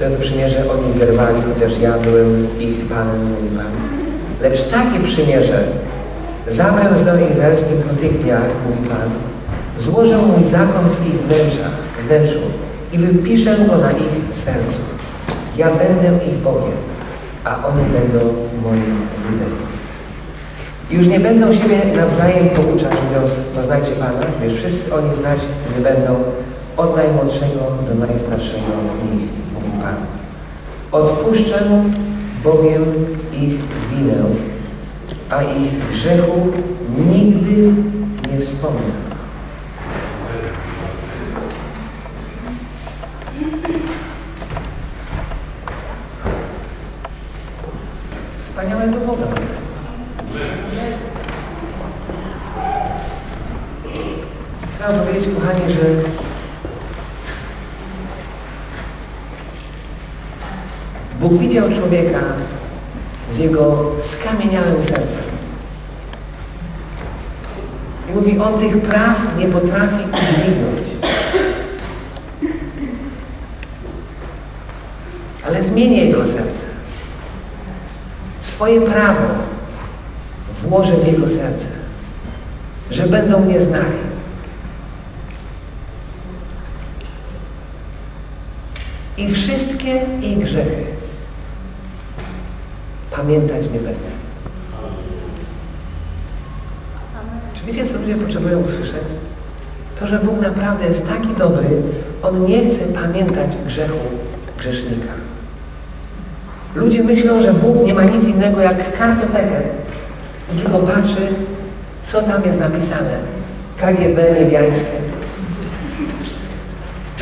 które to przymierze oni zerwali, chociaż ja byłem ich Panem, mówi Pan. Lecz takie przymierze zawrę z domem izraelskim po tych dniach, mówi Pan, złożę mój zakon w ich wnętrzach, wnętrzu i wypiszę go na ich sercu. Ja będę ich Bogiem, a oni będą moim ludem. Już nie będą siebie nawzajem pouczać, mówiąc, poznajcie Pana, gdyż wszyscy oni znać nie będą od najmłodszego do najstarszego z nich, Odpuszczę bowiem ich winę, a ich grzechu nigdy nie wspomnę. Wspaniałego Boga. Chcę powiedzieć, kochani, że Bóg widział człowieka z jego skamieniałym sercem. I mówi, on tych praw nie potrafi udźwignąć. Ale zmienię jego serce. Swoje prawo włożę w jego serce, że będą mnie znali. I wszystkie ich grzechy pamiętać nie będę. Czy wiecie, co ludzie potrzebują usłyszeć? To, że Bóg naprawdę jest taki dobry, On nie chce pamiętać grzechu grzesznika. Ludzie myślą, że Bóg nie ma nic innego jak kartotekę tylko patrzy, co tam jest napisane. KGB niebiańskie.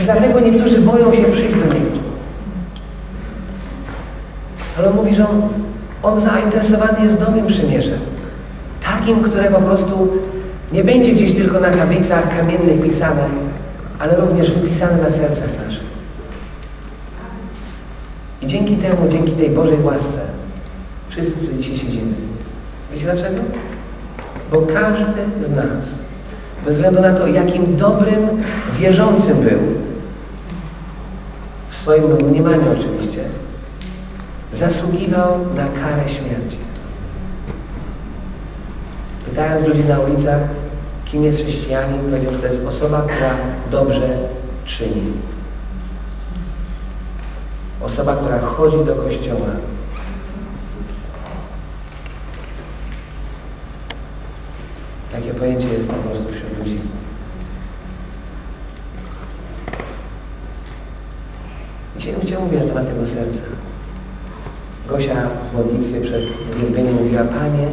I dlatego niektórzy boją się przyjść do Niego. Ale mówi, że on, on zainteresowany jest nowym przymierzem. Takim, które po prostu nie będzie gdzieś tylko na tablicach kamiennych pisane, ale również wypisane na sercach naszych. I dzięki temu, dzięki tej Bożej łasce, wszyscy, co dzisiaj siedzimy. Wiecie dlaczego? Bo każdy z nas, bez względu na to, jakim dobrym wierzącym był, w swoim mniemaniu oczywiście, zasługiwał na karę śmierci. Pytając ludzi na ulicach, kim jest chrześcijanin, powiedział, że to jest osoba, która dobrze czyni. Osoba, która chodzi do kościoła. Takie pojęcie jest po prostu wśród ludzi. Dzisiaj bym mówić na temat tego serca. Gosia w modlitwie przed uwielbieniem mówiła, Panie,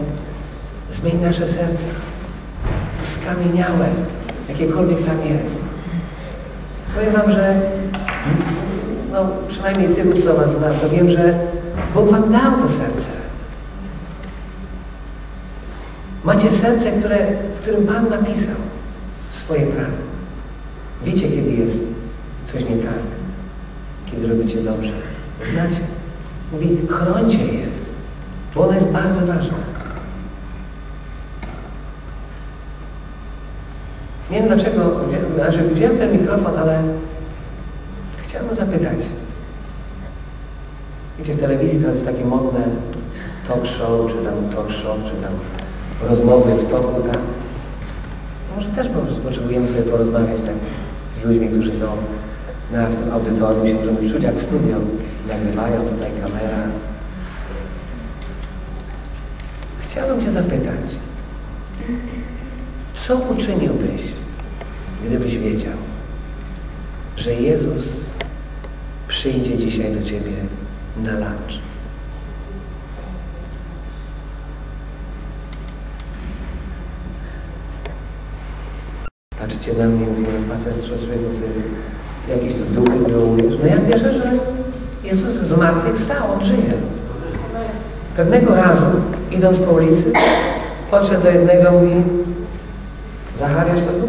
zmień nasze serca. To skamieniałe, jakiekolwiek tam jest. Powiem Wam, że no, przynajmniej tylu, co Was znam, to wiem, że Bóg Wam dał to serce. Macie serce, które, w którym Pan napisał swoje prawo. Wiecie, kiedy jest coś nie tak, kiedy robicie dobrze. Znacie. Mówi, chrońcie je, bo ono jest bardzo ważne. Nie wiem dlaczego, znaczy wziąłem ten mikrofon, ale chciałem zapytać. Wiecie, w telewizji teraz jest takie modne talk show, czy tam talk show, czy tam rozmowy w toku, tak? Może też potrzebujemy sobie porozmawiać tak z ludźmi, którzy są na, w tym audytorium, się możemy czuć jak w studio. Nagrywają tutaj kamera. Chciałbym Cię zapytać, co uczyniłbyś, gdybyś wiedział, że Jezus przyjdzie dzisiaj do Ciebie na lunch? Patrzcie na mnie, mówię, facet trzeciego, ty jakieś tu duchy kreujesz. No ja wierzę, że Jezus z martwych wstał, On żyje. Pewnego razu, idąc po ulicy, podszedł do jednego i mówi Zachariasz to tu?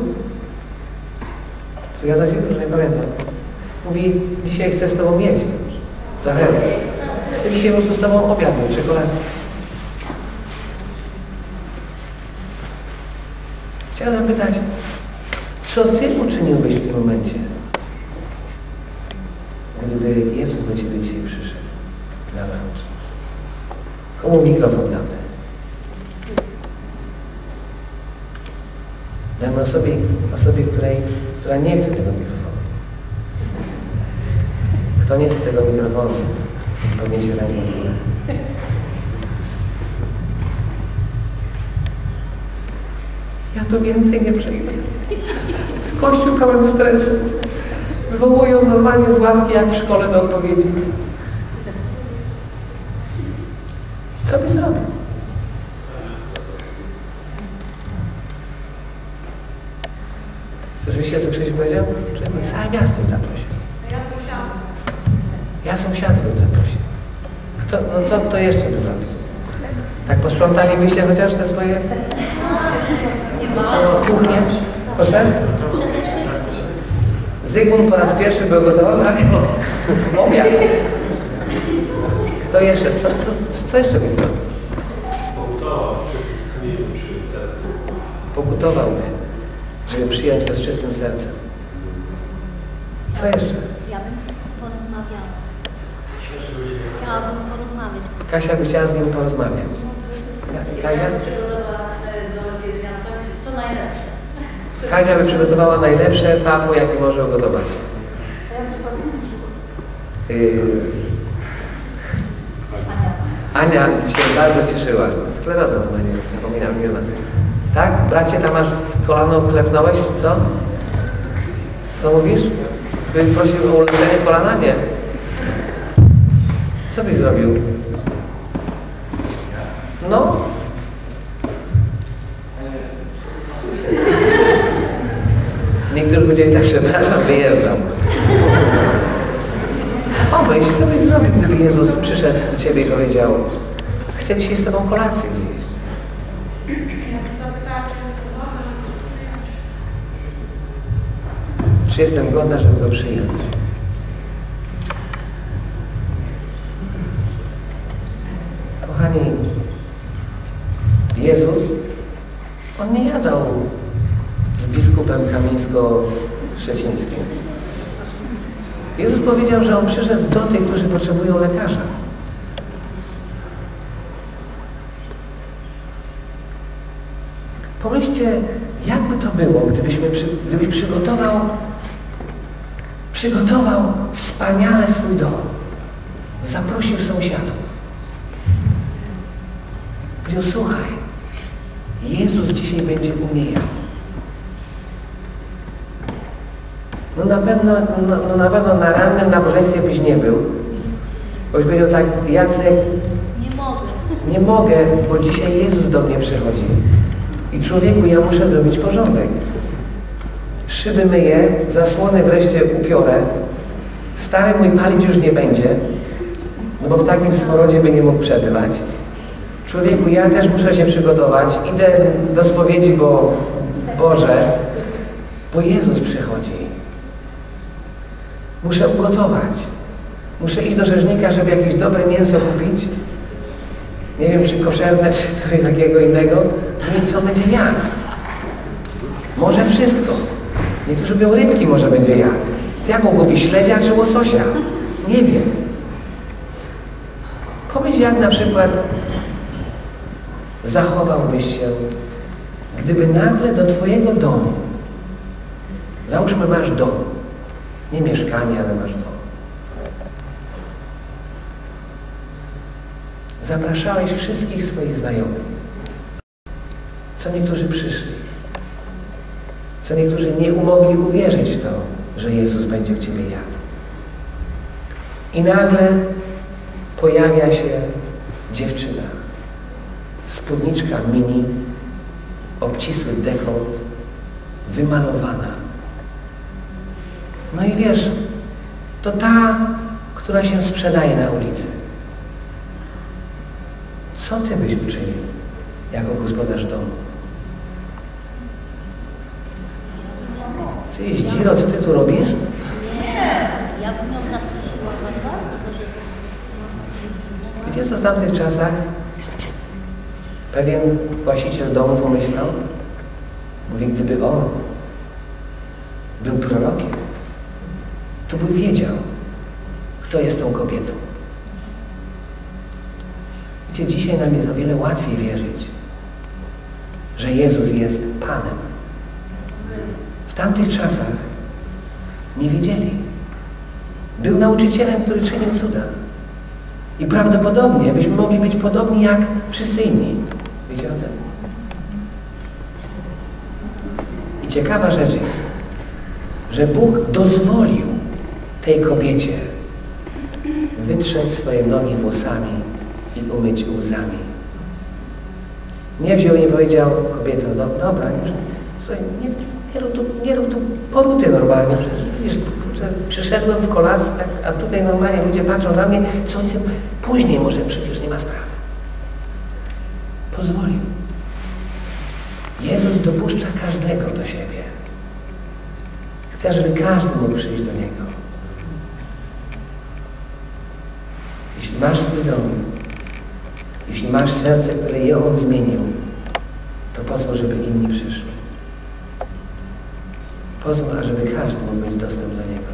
Zgadza się? Już nie pamiętam. Mówi, dzisiaj chcę z Tobą jeść. Zachariasz. Chcę dzisiaj po z Tobą obiad czy kolację. Chciałem zapytać, co Ty uczyniłbyś w tym momencie, gdyby Jezus do Ciebie dzisiaj przyszedł na lunch? Komu mikrofon damy? Damy osobie, osobie której, która nie chce tego mikrofonu. Kto nie chce tego mikrofonu, podniesie rękę w górę. Ja to więcej nie przejmę. Z kościół pełen stresu. Wywołują normalnie z ławki jak w szkole do odpowiedzi. Co by zrobił? Słyszeliście, co Krzyś powiedział? Że jakby całe miasto ich zaprosił. Ja sąsiadów bym zaprosił. Kto, no co kto jeszcze by zrobił? Tak posprzątalibyście chociaż te swoje kuchnie? Proszę? Zygmunt po raz pierwszy był gotowy, tak? Obiad. Kto jeszcze? Co, co, co jeszcze by zrobił? Pokutowałby, żeby przyjąć go z czystym sercem. Co jeszcze? Ja bym porozmawiała. Chciałabym porozmawiać. Kasia by chciała z nim porozmawiać. Kazia? Co najlepsze. Kazia by przygotowała najlepsze papo, jakie może ugotować. Yy, Ania się bardzo cieszyła. Skleroza normalnie, zapominam imiona. Tak? Bracie, tam w kolano klepnąłeś? Co? Co mówisz? By prosił o uleczenie kolana? Nie. Co byś zrobił? No. Niektórzy powiedzieli tak, przepraszam, wyjeżdżam. Pomyśl, co byś zrobił, gdyby Jezus przyszedł do Ciebie i powiedział chcę dzisiaj z Tobą kolację zjeść. Czy jestem godna, żeby Go przyjąć? Kochani, Jezus, On nie jadał z biskupem kamińsko-szczecińskim. Jezus powiedział, że On przyszedł do tych, którzy potrzebują lekarza. Pomyślcie, jakby to było, gdybyśmy, gdybyś przygotował, przygotował wspaniale swój dom, zaprosił sąsiadów. Powiedział, słuchaj, Jezus dzisiaj będzie u mnie jadł. No na pewno, no, no na pewno na rannym nabożeństwie byś nie był. Boś powiedział tak, Jacek, Nie mogę. nie mogę, bo dzisiaj Jezus do mnie przychodzi. I człowieku, ja muszę zrobić porządek. Szyby myję, zasłony wreszcie upiorę. Stary mój palić już nie będzie, no bo w takim smrodzie by nie mógł przebywać. Człowieku, ja też muszę się przygotować. Idę do spowiedzi, bo Boże, bo Jezus przychodzi. Muszę ugotować. Muszę iść do rzeźnika, żeby jakieś dobre mięso kupić. Nie wiem, czy koszerne, czy coś takiego innego. Nie wiem, co będzie jadł. Może wszystko. Niektórzy mówią, rybki może będzie jadł. Jaką kupi, śledzia czy łososia? Nie wiem. Pomyśl, jak na przykład zachowałbyś się, gdyby nagle do Twojego domu, załóżmy masz dom, nie mieszkanie, ale masz dom. Zapraszałeś wszystkich swoich znajomych. Co niektórzy przyszli. Co niektórzy nie umogli uwierzyć w to, że Jezus będzie w Ciebie jadł. I nagle pojawia się dziewczyna. Spódniczka mini, obcisły dekolt, wymalowana. No i wiesz, to ta, która się sprzedaje na ulicy. Co ty byś uczynił jako gospodarz domu? Ty Zdziro, co ty tu robisz? Nie. Ja bym. Wiecie co w tamtych czasach pewien właściciel domu pomyślał? Mówi, gdyby on był prorokiem, to by wiedział, kto jest tą kobietą. Wiecie, dzisiaj nam jest o wiele łatwiej wierzyć, że Jezus jest Panem. W tamtych czasach nie wiedzieli. Był nauczycielem, który czynił cuda. I prawdopodobnie byśmy mogli być podobni jak wszyscy inni. Wiecie o tym? I ciekawa rzecz jest, że Bóg dozwolił tej kobiecie wytrzeć swoje nogi włosami i umyć łzami. Nie wziął i powiedział, kobieto, do, dobra, już, słuchaj, nie, nie, rób tu, nie rób tu poruty normalnie, przecież przyszedłem w kolację, tak, a tutaj normalnie ludzie patrzą na mnie, co oni później może przecież nie ma sprawy. Pozwolił. Jezus dopuszcza każdego do siebie. Chce, żeby każdy mógł przyjść do Niego. Jeśli masz swój dom, jeśli masz serce, które je On zmienił, to pozwól, żeby inni przyszli. Pozwól, ażeby każdy mógł mieć dostęp do Niego.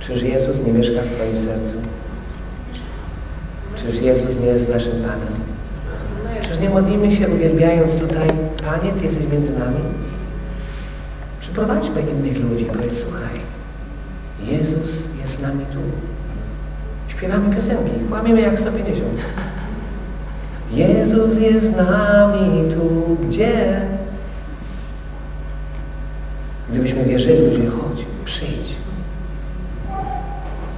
Czyż Jezus nie mieszka w Twoim sercu? Czyż Jezus nie jest naszym Panem? Czyż nie modlimy się uwielbiając tutaj, Panie, Ty jesteś między nami? Przyprowadźmy innych ludzi, powiedz, słuchaj, Jezus jest z nami tu. Śpiewamy piosenki, kłamiemy jak 150. Jezus jest z nami tu, gdzie? Gdybyśmy wierzyli, ludzie, chodź, przyjdź.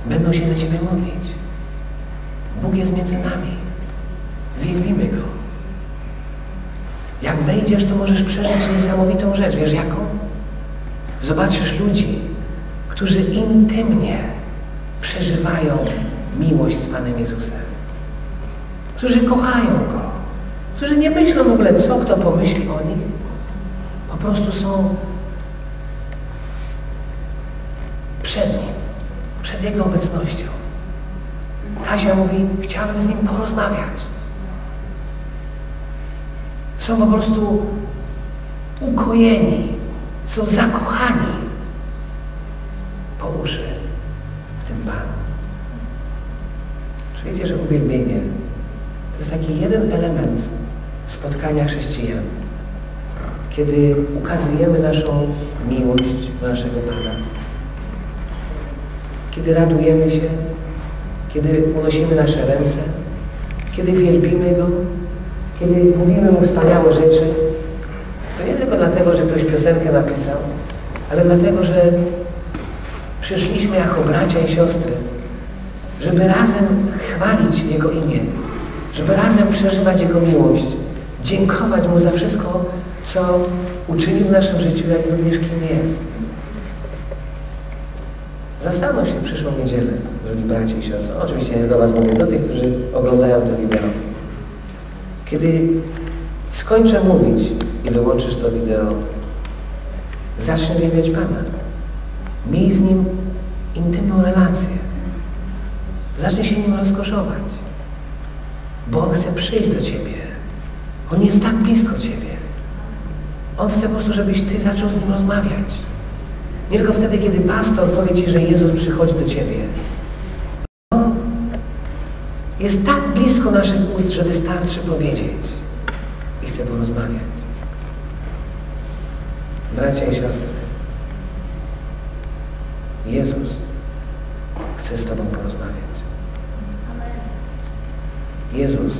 Będą się za Ciebie modlić. Bóg jest między nami. Wielbimy Go. Jak wejdziesz, to możesz przeżyć niesamowitą rzecz. Wiesz jaką? Zobaczysz ludzi, którzy intymnie przeżywają miłość z Panem Jezusem. Którzy kochają Go. Którzy nie myślą w ogóle, co kto pomyśli o nich. Po prostu są przed Nim, przed Jego obecnością. Kasia mówi, chciałabym z Nim porozmawiać. Są po prostu ukojeni, są zakochani po uszy w tym Panu. Czy wiecie, że uwielbienie to jest taki jeden element spotkania chrześcijan, kiedy ukazujemy naszą miłość do naszego Pana, kiedy radujemy się, kiedy unosimy nasze ręce, kiedy wielbimy Go, kiedy mówimy Mu wspaniałe rzeczy, to nie tylko dlatego, że ktoś piosenkę napisał, ale dlatego, że przyszliśmy jako bracia i siostry, żeby razem chwalić Jego imię, żeby razem przeżywać Jego miłość, dziękować Mu za wszystko, co uczynił w naszym życiu, jak również kim jest. Zastanów się w przyszłą niedzielę, drogi bracia i siostry. Oczywiście nie do Was mówię, do tych, którzy oglądają to wideo. Kiedy skończę mówić i wyłączysz to wideo, zacznij wielbiać Pana. Miej z Nim intymną relację. Zacznij się Nim rozkoszować. Bo On chce przyjść do Ciebie. On jest tak blisko Ciebie. On chce po prostu, żebyś Ty zaczął z Nim rozmawiać. Nie tylko wtedy, kiedy pastor powie Ci, że Jezus przychodzi do Ciebie. On jest tak blisko naszych ust, że wystarczy powiedzieć i chce porozmawiać. Bracia i siostry, Jezus chce z Tobą porozmawiać. Jezus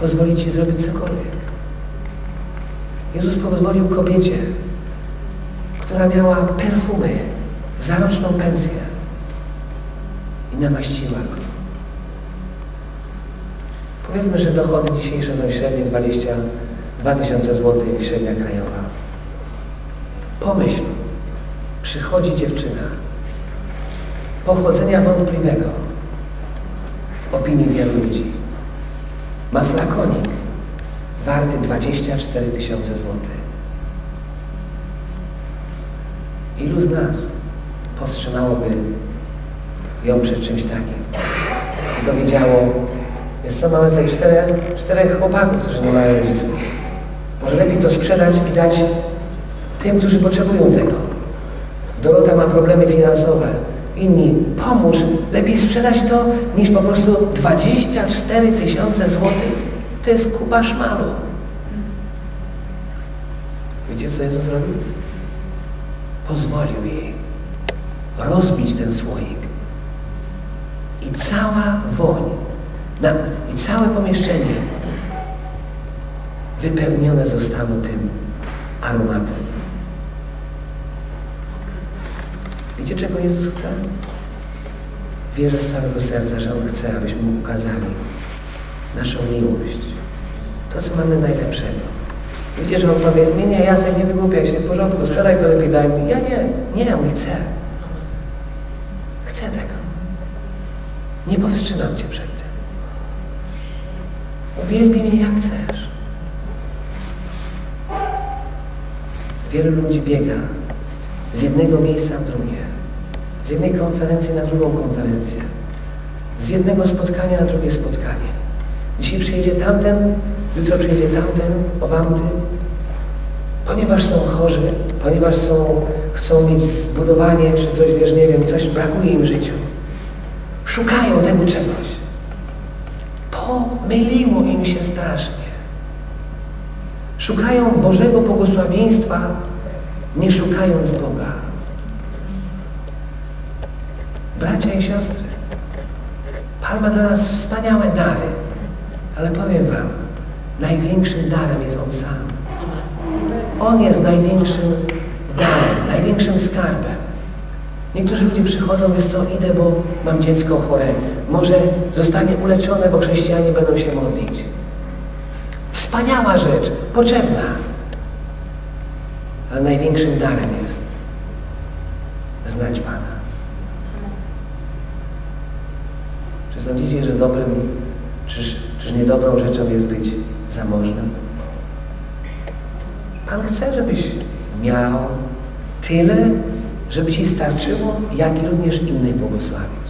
pozwoli Ci zrobić cokolwiek. Jezus pozwolił kobiecie, która miała perfumy, zaroczną pensję i namaściła go. Powiedzmy, że dochody dzisiejsze są średnie 22 tysiące złotych, średnia krajowa. Pomyśl, przychodzi dziewczyna pochodzenia wątpliwego w opinii wielu ludzi. Ma flakonik warty 24 tysiące złotych. Ilu z nas powstrzymałoby ją przed czymś takim i powiedziało, jest co, mamy tutaj czterech, czterech chłopaków, którzy nie mają rodziców. Może lepiej to sprzedać i dać tym, którzy potrzebują tego. Dorota ma problemy finansowe. Inni, pomóż. Lepiej sprzedać to, niż po prostu 24 tysiące złotych. To jest kupa szmalu. Wiecie, co Jezus zrobił? Pozwolił jej rozbić ten słoik. I cała woń, na, i całe pomieszczenie wypełnione zostało tym aromatem. Wiecie, czego Jezus chce? Wierzę z całego serca, że On chce, abyśmy Mu ukazali naszą miłość. To, co mamy najlepszego. Widzicie, że On powie, nie, nie, Jacek, nie wygłupiaj się, w porządku, sprzedaj to lepiej, daj mi. Ja nie, nie, mówię, chcę. Chcę tego. Nie powstrzymam Cię przed tym. Uwielbij mnie jak chcesz. Wielu ludzi biega z jednego miejsca w drugie, z jednej konferencji na drugą konferencję, z jednego spotkania na drugie spotkanie. Dzisiaj przyjedzie tamten, jutro przyjedzie tamten, owamty, ponieważ są chorzy, ponieważ są, chcą mieć zbudowanie, czy coś, wiesz, nie wiem, coś brakuje im w życiu. Szukają tego czegoś. Pomyliło im się strasznie. Szukają Bożego błogosławieństwa, nie szukając Boga. Bracia i siostry, Pan ma dla nas wspaniałe dary, ale powiem Wam, największym darem jest On sam. On jest największym darem, największym skarbem. Niektórzy ludzie przychodzą, wiesz co, idę, bo mam dziecko chore. Może zostanie uleczone, bo chrześcijanie będą się modlić. Wspaniała rzecz, potrzebna. Ale największym darem jest znać Pana. Sądzicie, że dobrym, czyż, czyż niedobrą rzeczą jest być zamożnym? Pan chce, żebyś miał tyle, żeby Ci starczyło, jak i również innych błogosławić.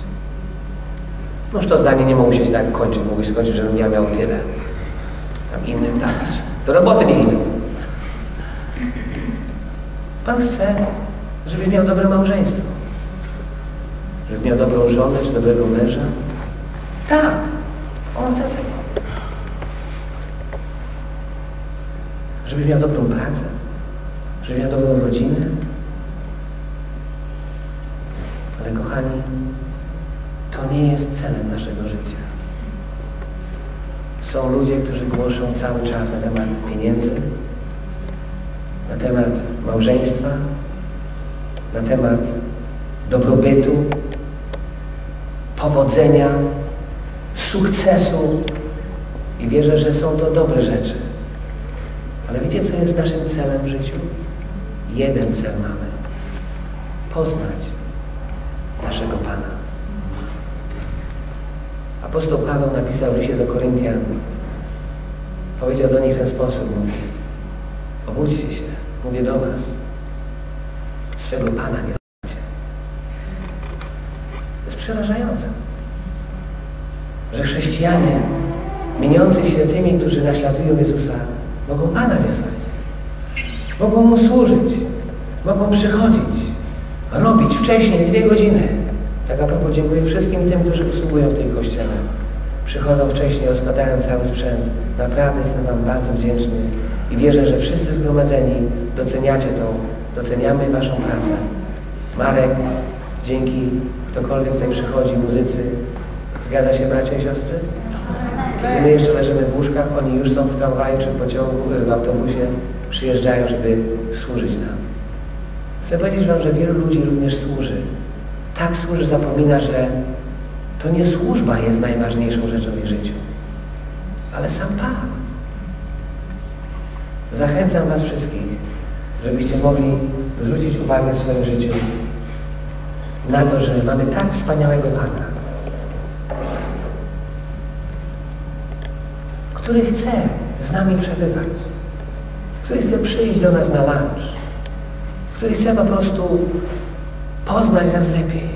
Noż to zdanie nie mogło się tak kończyć. Mogłeś skończyć, żebym ja miał tyle. Tam innym dawać. Do roboty nie idą. Pan chce, żebyś miał dobre małżeństwo. Żebyś miał dobrą żonę, czy dobrego męża. Tak, On chce tego. Żebyś miał dobrą pracę. Żebyś miał dobrą rodzinę. Ale kochani, to nie jest celem naszego życia. Są ludzie, którzy głoszą cały czas na temat pieniędzy, na temat małżeństwa, na temat dobrobytu, powodzenia, sukcesu i wierzę, że są to dobre rzeczy. Ale wiecie, co jest naszym celem w życiu? Jeden cel mamy. Poznać naszego Pana. Apostoł Paweł napisał w liście do Koryntian, powiedział do nich w ten sposób, mówi, obudźcie się, mówię do was, swego Pana nie znacie. To jest przerażające, że chrześcijanie mieniący się tymi, którzy naśladują Jezusa, mogą Pana nie znać. Mogą Mu służyć, mogą przychodzić, robić wcześniej dwie godziny. Tak a propos dziękuję wszystkim tym, którzy usługują w tej kościele. Przychodzą wcześniej, rozkładają cały sprzęt. Naprawdę jestem Wam bardzo wdzięczny i wierzę, że wszyscy zgromadzeni doceniacie to, doceniamy Waszą pracę. Marek, dzięki ktokolwiek tutaj przychodzi, muzycy. Zgadza się bracia i siostry? Kiedy my jeszcze leżymy w łóżkach, oni już są w tramwaju czy w pociągu, w autobusie, przyjeżdżają, żeby służyć nam. Chcę powiedzieć Wam, że wielu ludzi również służy. Tak służy, zapomina, że to nie służba jest najważniejszą rzeczą w ich życiu, ale sam Pan. Zachęcam Was wszystkich, żebyście mogli zwrócić uwagę w swoim życiu na to, że mamy tak wspaniałego Pana, który chce z nami przebywać, który chce przyjść do nas na lunch, który chce po prostu poznać nas lepiej.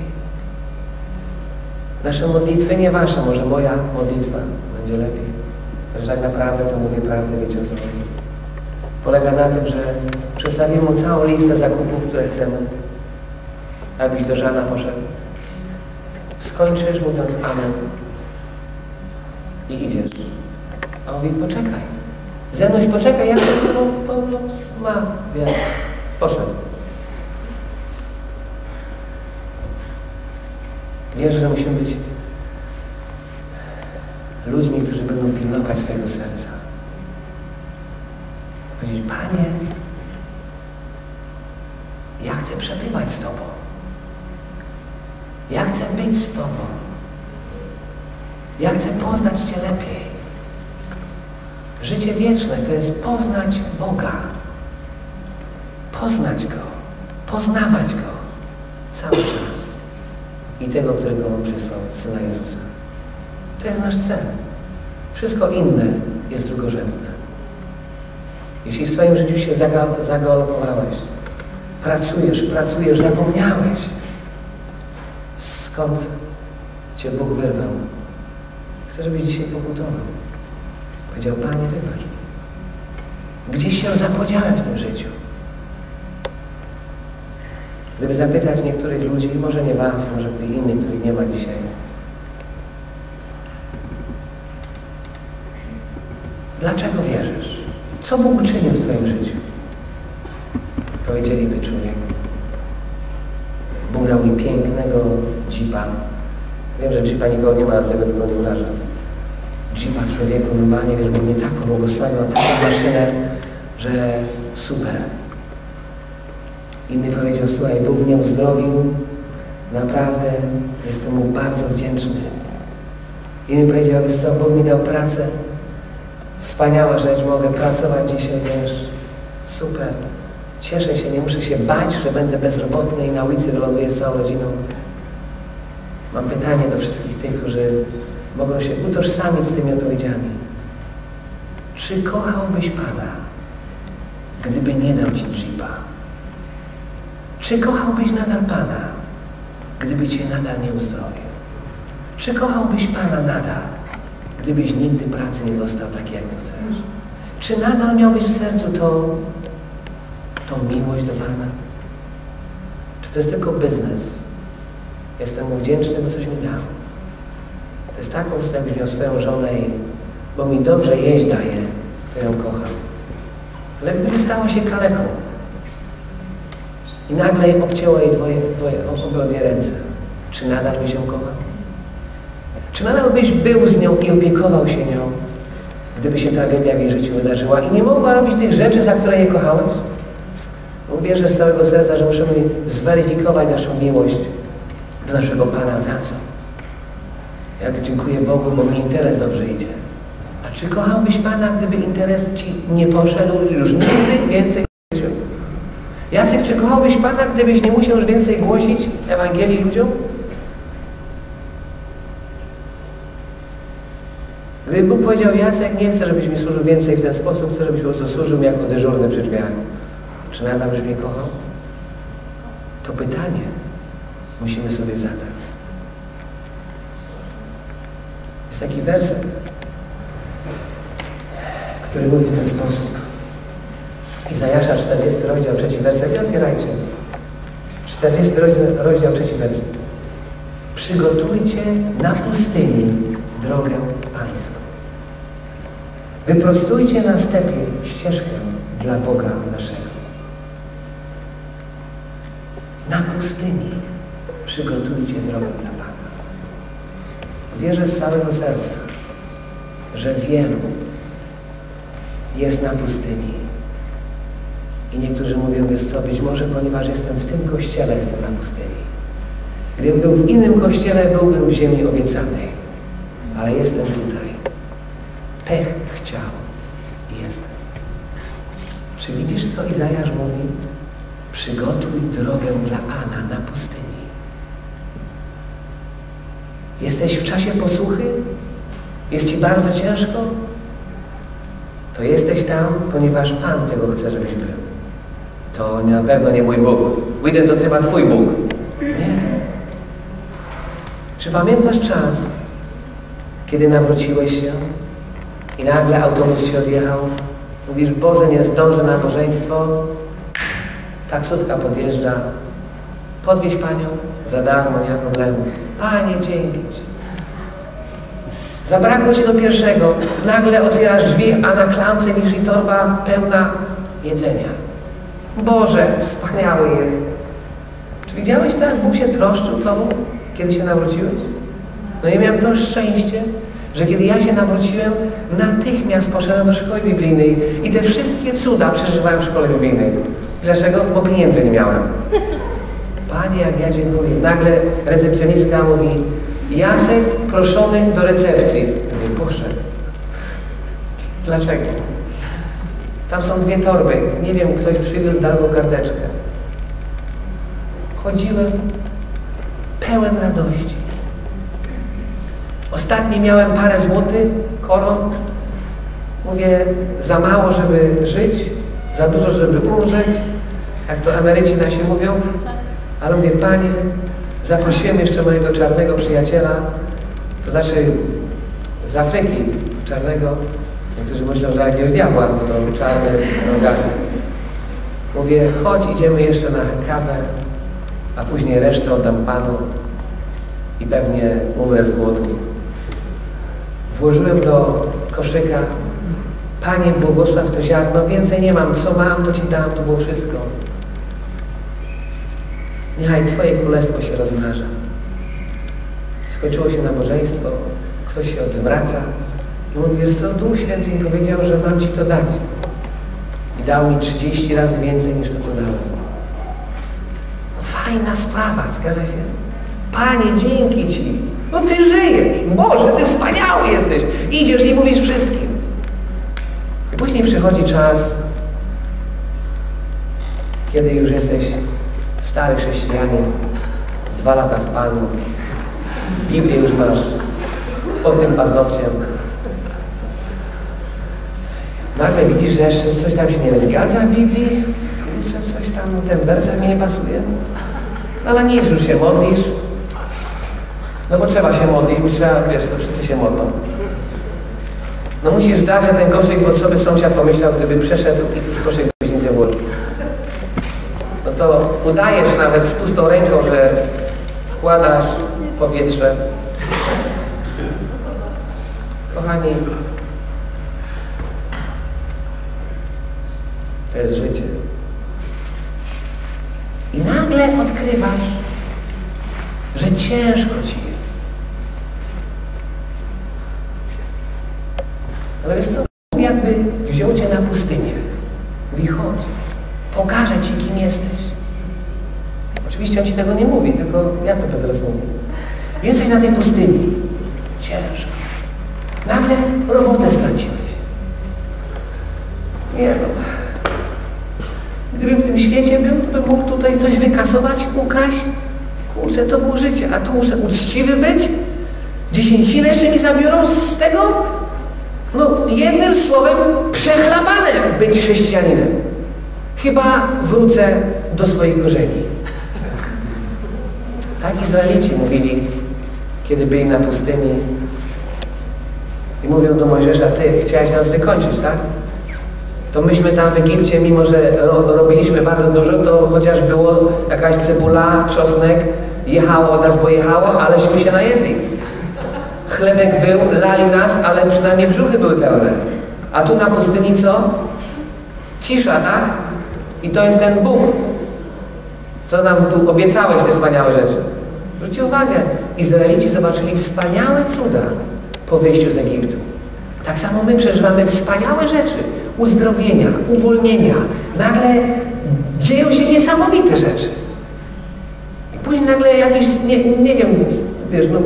Nasze modlitwy, nie Wasza, może moja modlitwa będzie lepiej. Że tak naprawdę to mówię prawdę, wiecie o co chodzi. polega na tym, że przedstawimy mu całą listę zakupów, które chcemy, abyś do Żana poszedł. Skończysz mówiąc Amen i idziesz. A on mówi, poczekaj. Zenuś, poczekaj, ja chcę z tobą porozmawiać. Poszedł. Wiesz, że musimy być ludźmi, którzy będą pilnować swojego serca. Powiedzieć, Panie, ja chcę przebywać z Tobą. Ja chcę być z Tobą. Ja chcę poznać Cię lepiej. Życie wieczne to jest poznać Boga. Poznać Go. Poznawać Go. Cały czas. I tego, którego On przysłał, Syna Jezusa. To jest nasz cel. Wszystko inne jest drugorzędne. Jeśli w swoim życiu się zagal- zagalopowałeś, pracujesz, pracujesz, zapomniałeś, skąd Cię Bóg wyrwał, chcę, żebyś dzisiaj pokutował. Powiedział, Panie, wybacz mi. Gdzieś się zapodziałem w tym życiu. Gdyby zapytać niektórych ludzi, może nie Was, może tych innych, których nie ma dzisiaj, Dlaczego wierzysz? Co Bóg uczynił w Twoim życiu? Powiedzieliby człowiek. Bóg dał mi pięknego jeepa. Wiem, że jeepa nikogo nie ma, dlatego nikogo nie uważam. Jeepa człowieku normalnie, wiesz, Bóg mnie tak pobłogosławił, mam taką maszynę, że super. Inny powiedział, słuchaj, Bóg mnie uzdrowił, naprawdę jestem Mu bardzo wdzięczny. Inny powiedział, wiesz co, Bóg mi dał pracę, Wspaniała rzecz, mogę pracować dzisiaj, wiesz, super. Cieszę się, nie muszę się bać, że będę bezrobotny i na ulicy wyląduję z całą rodziną. Mam pytanie do wszystkich tych, którzy mogą się utożsamić z tymi odpowiedziami. Czy kochałbyś Pana, gdyby nie dał Ci jeepa? Czy kochałbyś nadal Pana, gdyby Cię nadal nie uzdrowił? Czy kochałbyś Pana nadal, gdybyś nigdy pracy nie dostał takiej, jak chcesz? Czy nadal miałbyś w sercu to, tą miłość do Pana? Czy to jest tylko biznes? Jestem Mu wdzięczny, bo coś mi dał. Jest taką miał swoją żonę i bo mi dobrze jeść daje, to ją kocham. Ale gdyby stała się kaleką i nagle jej obcięła jej dwoje, dwoje, obydwie ręce, czy nadal byś ją kochał? Czy nadal byś był z nią i opiekował się nią, gdyby się tragedia w jej życiu wydarzyła i nie mogła robić tych rzeczy, za które je kochałeś? Wierzę z całego serca, że musimy zweryfikować naszą miłość do naszego Pana. Za co? Jak dziękuję Bogu, bo mi interes dobrze idzie. A czy kochałbyś Pana, gdyby interes Ci nie poszedł już nigdy więcej w życiu? Jacek, czy kochałbyś Pana, gdybyś nie musiał już więcej głosić Ewangelii ludziom? Gdyby Bóg powiedział, Jacek, nie chcę, żebyś mi służył więcej w ten sposób, chcę, żebyś po prostu służył jako dyżurny przy drzwiach. Czy nadal byś mnie kochał? To pytanie musimy sobie zadać. Jest taki werset, który mówi w ten sposób. Izajasza, 40 rozdział, trzeci werset. Nie otwierajcie. 40 rozdział, rozdział trzeci werset. Przygotujcie na pustyni drogę Pańską. Wyprostujcie na stepie ścieżkę dla Boga naszego. Na pustyni przygotujcie drogę dla. Wierzę z całego serca, że wielu jest na pustyni. I niektórzy mówią, wiesz co, być może ponieważ jestem w tym kościele, jestem na pustyni. Gdybym był w innym kościele, byłbym w ziemi obiecanej. Ale jestem tutaj. Pech chciał i jestem. Czy widzisz, co Izajasz mówi? Przygotuj drogę dla Pana na pustyni. Jesteś w czasie posłuchy? Jest Ci bardzo ciężko? To jesteś tam, ponieważ Pan tego chce, żebyś był. To na pewno nie mój Bóg. Pójdę to chyba Twój Bóg. Nie. Czy pamiętasz czas, kiedy nawróciłeś się i nagle autobus się odjechał? Mówisz, Boże, nie zdążę na nabożeństwo. Taksówka podjeżdża. Podwieź Panią za darmo, nie ma problemu. Panie, dzięki Ci. Zabrakło Ci do pierwszego. Nagle otwierasz drzwi, a na klamce widzisz i torba pełna jedzenia. Boże, wspaniały jest. Czy widziałeś tak, Bóg się troszczył Tobą, kiedy się nawróciłeś? No ja miałem to szczęście, że kiedy ja się nawróciłem, natychmiast poszedłem do szkoły biblijnej i te wszystkie cuda przeżywałem w szkole biblijnej. Dlaczego? Bo pieniędzy nie miałem. Panie, jak ja dziękuję. Nagle recepcjonistka mówi, Jacek proszony do recepcji. Ja mówię, Boże, dlaczego? Tam są dwie torby. Nie wiem, ktoś przywiózł darmą karteczkę. Chodziłem pełen radości. Ostatni miałem parę złotych, koron. Mówię, za mało, żeby żyć, za dużo, żeby umrzeć, jak to emeryci nasi mówią. Ale mówię, Panie, zaprosiłem jeszcze mojego czarnego przyjaciela, to znaczy z Afryki czarnego. Niektórzy myślą, że jakiegoś diabła, bo to czarny, rogaty. Mówię, chodź, idziemy jeszcze na kawę, a później resztę oddam Panu i pewnie umrę z głodu. Włożyłem do koszyka, Panie, błogosław to ziarno, więcej nie mam, co mam, to Ci dam, to było wszystko. Niechaj Twoje królestwo się rozmnaża. Skończyło się nabożeństwo, ktoś się odwraca i mówi, wiesz co, Duch Święty mi powiedział, że mam Ci to dać. I dał mi 30 razy więcej niż to, co dałem. No, fajna sprawa, zgadza się? Panie, dzięki Ci. No Ty żyjesz. Boże, Ty wspaniały jesteś. Idziesz i mówisz wszystkim. I później przychodzi czas, kiedy już jesteś stary chrześcijanin, dwa lata w Panu, Biblię już masz pod tym paznokciem. Nagle widzisz, że jeszcze coś tam się nie zgadza w Biblii, kurczę, coś tam, ten werset mi nie pasuje. No ale nic, już się modlisz. No bo trzeba się modlić, trzeba, wiesz, to wszyscy się modlą. No musisz dać za ten koszyk, bo co by sąsiad pomyślał, gdyby przeszedł i w koszyk byś nic nie włożył. No to udajesz nawet z pustą ręką, że wkładasz powietrze. Kochani, to jest życie. I nagle odkrywasz, że ciężko ci jest. Ale co? Bóg jakby wziął cię na pustynię. Mówi, chodź, pokażę ci, kim jesteś. Oczywiście on ci tego nie mówi, tylko ja to teraz mówię. Jesteś na tej pustyni. Ciężko. Nagle robotę straciłeś. Nie no. Gdybym w tym świecie był, to bym mógł tutaj coś wykasować, ukraść. Kurczę, to było życie. A tu muszę uczciwy być? Dziesięcinę jeszcze mi zabiorą z tego? No, jednym słowem, przechlapane być chrześcijaninem. Chyba wrócę do swoich korzeni. Tak Izraelici mówili, kiedy byli na pustyni. I mówią do Mojżesza, ty chciałeś nas wykończyć, tak? To myśmy tam w Egipcie, mimo że ro robiliśmy bardzo dużo, to chociaż było jakaś cebula, czosnek, jechało od nas, bo jechało, aleśmy się najedli. Chlebek był, lali nas, ale przynajmniej brzuchy były pełne. A tu na pustyni co? Cisza, tak? I to jest ten Bóg. Co nam tu obiecałeś, te wspaniałe rzeczy. Zwróćcie uwagę, Izraelici zobaczyli wspaniałe cuda po wyjściu z Egiptu. Tak samo my przeżywamy wspaniałe rzeczy, uzdrowienia, uwolnienia. Nagle dzieją się niesamowite rzeczy. I później nagle jakiś, nie, nie wiem, wiesz, no...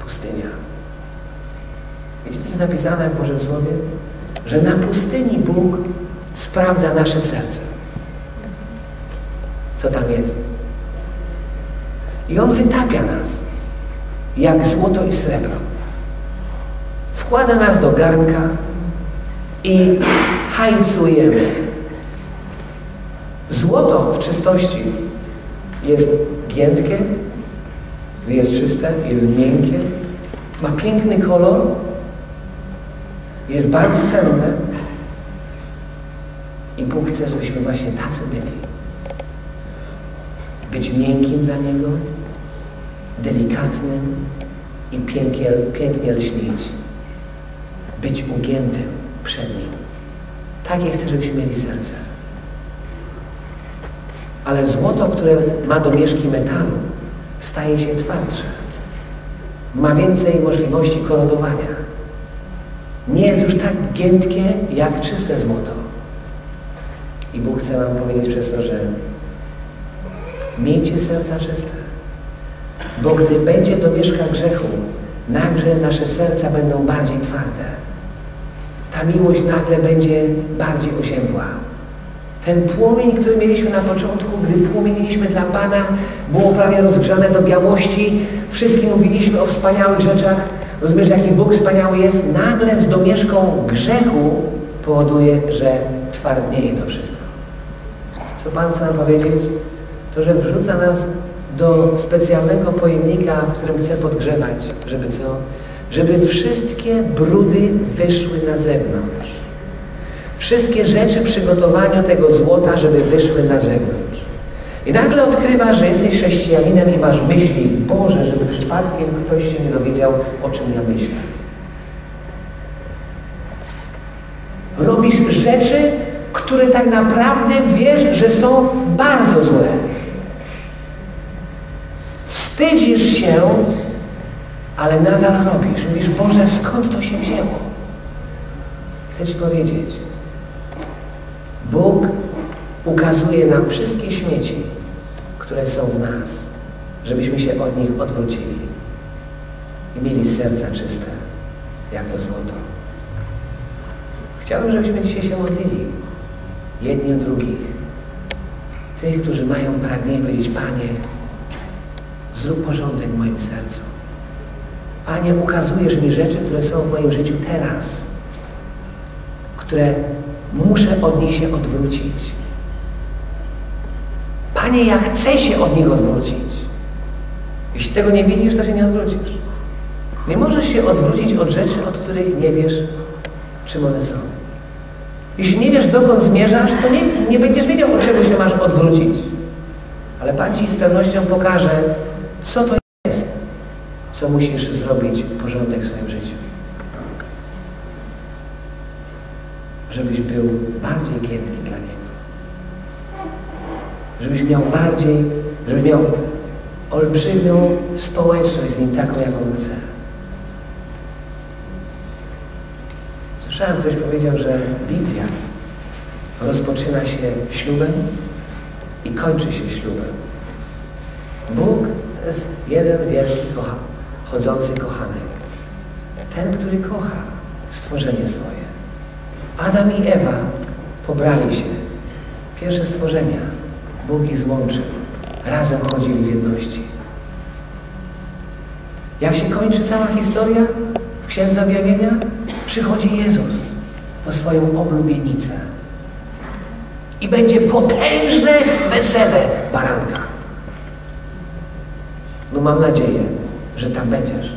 Pustynia. Wiecie, co jest napisane w Bożym Słowie? Że na pustyni Bóg sprawdza nasze serce. Co tam jest? I On wytapia nas jak złoto i srebro. Wkłada nas do garnka i hajcujemy. Złoto w czystości jest giętkie, jest czyste, jest miękkie, ma piękny kolor, jest bardzo cenne i Bóg chce, żebyśmy właśnie tacy byli. Być miękkim dla Niego, delikatnym i pięknie, pięknie lśnić. Być ugiętym przed Nim. Takie chce, żebyśmy mieli serce. Ale złoto, które ma domieszki metalu, staje się twardsze. Ma więcej możliwości korodowania. Nie jest już tak giętkie jak czyste złoto. I Bóg chce nam powiedzieć przez to, że miejcie serca czyste. Bo gdy będzie domieszka grzechu, nagle nasze serca będą bardziej twarde. Ta miłość nagle będzie bardziej oziębła. Ten płomień, który mieliśmy na początku, gdy płomieniliśmy dla Pana, było prawie rozgrzane do białości. Wszystkim mówiliśmy o wspaniałych rzeczach. Rozumiesz, jaki Bóg wspaniały jest? Nagle z domieszką grzechu powoduje, że twardnieje to wszystko. Co Pan chce nam powiedzieć? To, że wrzuca nas do specjalnego pojemnika, w którym chce podgrzewać. Żeby co? Żeby wszystkie brudy wyszły na zewnątrz. Wszystkie rzeczy przygotowaniu tego złota, żeby wyszły na zewnątrz. I nagle odkrywasz, że jesteś chrześcijaninem i masz myśli, Boże, żeby przypadkiem ktoś się nie dowiedział, o czym ja myślę. Robisz rzeczy, które tak naprawdę wiesz, że są bardzo złe. Wstydzisz się, ale nadal robisz. Mówisz, Boże, skąd to się wzięło? Chcę Ci powiedzieć, Bóg ukazuje nam wszystkie śmieci, które są w nas, żebyśmy się od nich odwrócili i mieli serca czyste, jak to złoto. Chciałbym, żebyśmy dzisiaj się modlili, jedni o drugich. Tych, którzy mają pragnienie powiedzieć, Panie, zrób porządek w moim sercu. Panie, ukazujesz mi rzeczy, które są w moim życiu teraz, które muszę od nich się odwrócić. Panie, ja chcę się od nich odwrócić. Jeśli tego nie widzisz, to się nie odwrócisz. Nie możesz się odwrócić od rzeczy, od których nie wiesz, czym one są. Jeśli nie wiesz, dokąd zmierzasz, to nie, nie będziesz wiedział, od czego się masz odwrócić. Ale Pan Ci z pewnością pokaże, co to jest, co musisz zrobić porządek w swoim życiu. Żebyś był bardziej giętki dla Niego. Żebyś miał bardziej, żebyś miał olbrzymią społeczność z Nim taką, jak On chce. Słyszałem, ktoś powiedział, że Biblia rozpoczyna się ślubem i kończy się ślubem. Bóg to jest jeden wielki kocha, chodzący kochanek. Ten, który kocha stworzenie swoje. Adam i Ewa pobrali się. Pierwsze stworzenia. Bóg ich złączył. Razem chodzili w jedności. Jak się kończy cała historia w Księdze Objawienia? Przychodzi Jezus po swoją oblubienicę. I będzie potężne wesele baranka. No mam nadzieję, że tam będziesz.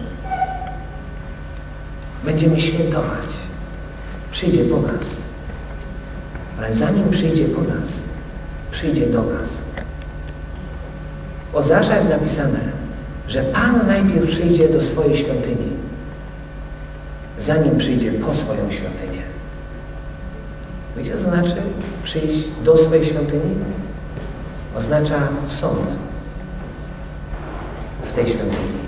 Będziemy świętować. Przyjdzie po nas. Ale zanim przyjdzie po nas, przyjdzie do nas. O jest napisane, że Pan najpierw przyjdzie do swojej świątyni, zanim przyjdzie po swoją świątynię. Wiecie, co znaczy przyjść do swojej świątyni? Oznacza sąd tej świątyni.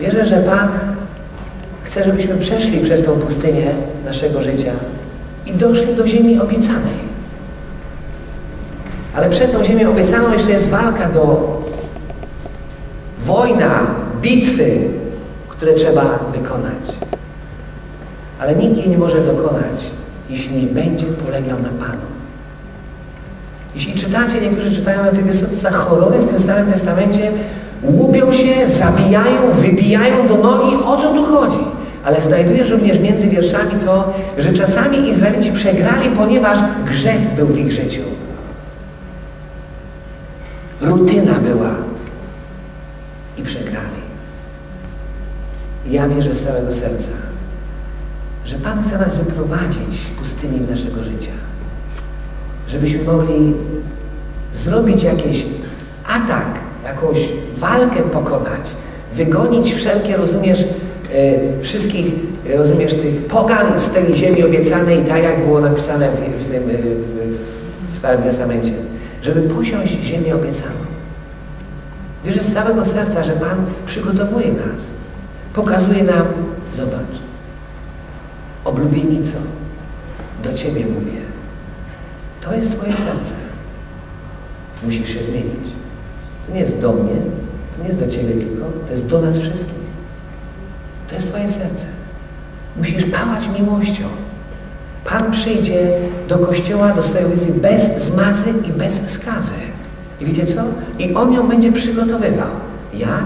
Wierzę, że Pan chce, żebyśmy przeszli przez tą pustynię naszego życia i doszli do ziemi obiecanej. Ale przed tą ziemią obiecaną jeszcze jest walka do wojna, bitwy, które trzeba wykonać. Ale nikt jej nie może dokonać, jeśli nie będzie polegał na Panu. Jeśli czytacie, niektórzy czytają na tych wysoce choroby w tym Starym Testamencie, łupią się, zabijają, wybijają do nogi, o co tu chodzi? Ale znajdujesz również między wierszami to, że czasami Izraelici przegrali, ponieważ grzech był w ich życiu. Rutyna była i przegrali. Ja wierzę z całego serca, że Pan chce nas wyprowadzić z pustyni naszego życia. Żebyśmy mogli zrobić jakiś atak, jakąś walkę pokonać, wygonić wszelkie, rozumiesz, e, wszystkich, rozumiesz, tych pogan z tej ziemi obiecanej, tak jak było napisane w, w, e, w, w Starym Testamencie, żeby posiąść ziemię obiecaną. Wierzę z całego serca, że Pan przygotowuje nas, pokazuje nam, zobacz, oblubienico, do Ciebie mówię, to jest Twoje serce. Musisz się zmienić. To nie jest do mnie, to nie jest do Ciebie tylko, to jest do nas wszystkich. To jest Twoje serce. Musisz pałać miłością. Pan przyjdzie do Kościoła, do swojej ulicy bez zmazy i bez skazy. I wiecie co? I On ją będzie przygotowywał. Jak?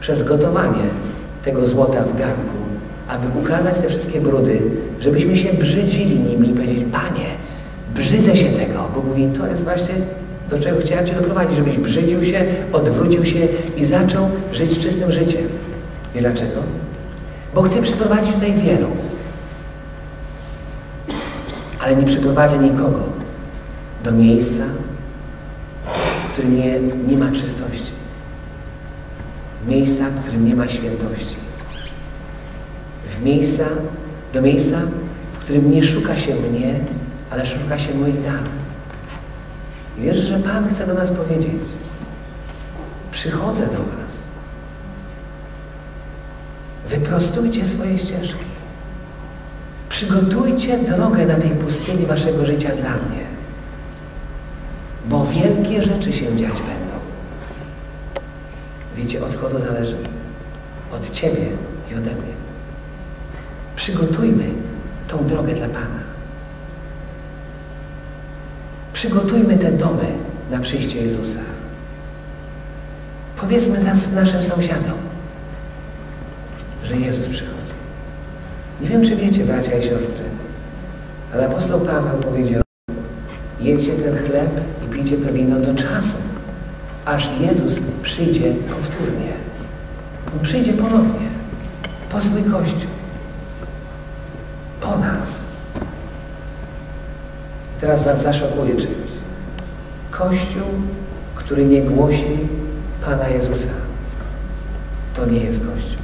Przez gotowanie tego złota w garnku, aby ukazać te wszystkie brudy, żebyśmy się brzydzili nimi i powiedzieć, Panie, brzydzę się tego. Bóg mówi, to jest właśnie do czego chciałem Cię doprowadzić, żebyś brzydził się, odwrócił się i zaczął żyć czystym życiem. I dlaczego? Bo chcę przyprowadzić tutaj wielu. Ale nie przyprowadzę nikogo do miejsca, w którym nie, nie ma czystości. Miejsca, w którym nie ma świętości. W miejsca, do miejsca, w którym nie szuka się mnie, ale szuka się moich darów. I że Pan chce do nas powiedzieć. Przychodzę do Was. Wyprostujcie swoje ścieżki. Przygotujcie drogę na tej pustyni Waszego życia dla mnie. Bo wielkie rzeczy się dziać będą. Wiecie, od kogo zależy? Od Ciebie i ode mnie. Przygotujmy tą drogę dla Pana. Przygotujmy te domy na przyjście Jezusa. Powiedzmy nas naszym sąsiadom, że Jezus przychodzi. Nie wiem, czy wiecie, bracia i siostry, ale apostoł Paweł powiedział, jedźcie ten chleb i pijcie to wino do czasu, aż Jezus przyjdzie powtórnie. On przyjdzie ponownie, po swój Kościół, po nas. Teraz Was zaszokuję czymś. Kościół, który nie głosi Pana Jezusa, to nie jest Kościół.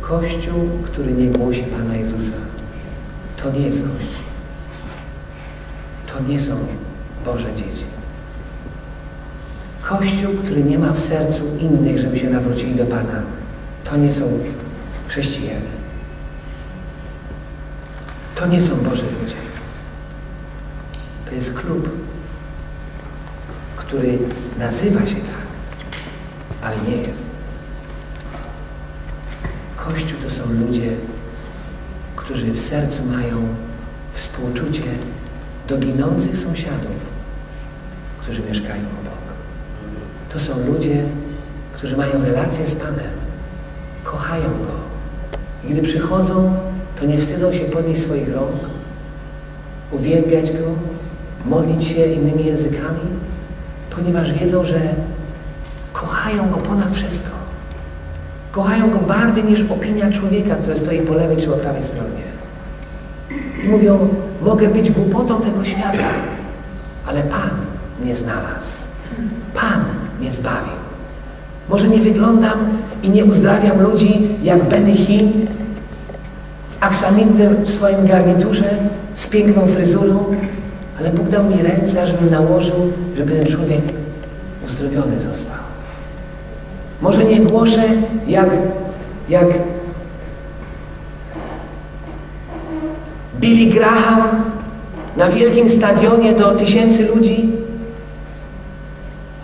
Kościół, który nie głosi Pana Jezusa, to nie jest Kościół. To nie są Boże dzieci. Kościół, który nie ma w sercu innych, żeby się nawrócili do Pana, to nie są chrześcijanie. To nie są Boży ludzie. To jest klub, który nazywa się tak, ale nie jest. Kościół to są ludzie, którzy w sercu mają współczucie do ginących sąsiadów, którzy mieszkają obok. To są ludzie, którzy mają relację z Panem, kochają Go. I gdy przychodzą, to nie wstydzą się podnieść swoich rąk, uwielbiać Go, modlić się innymi językami, ponieważ wiedzą, że kochają Go ponad wszystko. Kochają Go bardziej niż opinia człowieka, który stoi po lewej czy po prawej stronie. I mówią, mogę być głupotą tego świata, ale Pan mnie znalazł. Pan mnie zbawił. Może nie wyglądam i nie uzdrawiam ludzi jak Benny Hinn w aksamitnym swoim garniturze z piękną fryzurą, ale Bóg dał mi ręce, żebym nałożył, żeby ten człowiek uzdrowiony został. Może nie głoszę jak, jak Billy Graham na wielkim stadionie do tysięcy ludzi,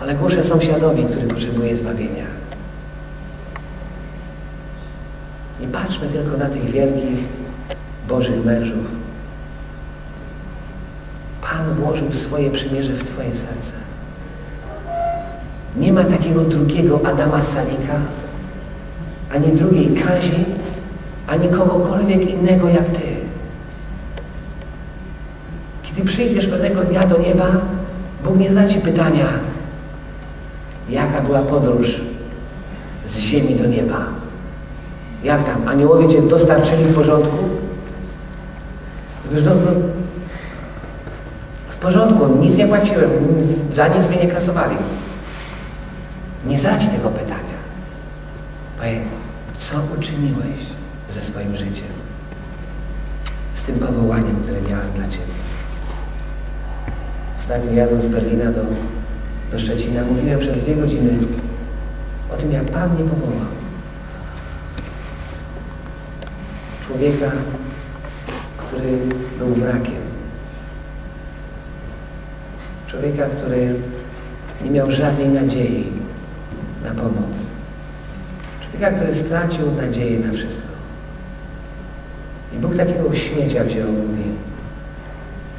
ale głoszę sąsiadowi, który potrzebuje zbawienia. Nie patrzmy tylko na tych wielkich Bożych mężów. Pan włożył swoje przymierze w Twoje serce. Nie ma takiego drugiego Adama Salika, ani drugiej Kazi, ani kogokolwiek innego jak Ty. Kiedy przyjdziesz pewnego dnia do nieba, Bóg nie zada Ci pytania, jaka była podróż z ziemi do nieba. Jak tam? Aniołowie cię dostarczyli w porządku? Wiesz, no, no, w porządku, nic nie płaciłem, za nic mnie nie kasowali. Nie zadź tego pytania. Powiedz, co uczyniłeś ze swoim życiem? Z tym powołaniem, które miałem dla Ciebie. Ostatnio jadąc z Berlina do, do Szczecina, mówiłem przez dwie godziny o tym, jak Pan mnie powołał. Człowieka, który był wrakiem. Człowieka, który nie miał żadnej nadziei na pomoc. Człowieka, który stracił nadzieję na wszystko. I Bóg takiego śmiecia wziął i mówi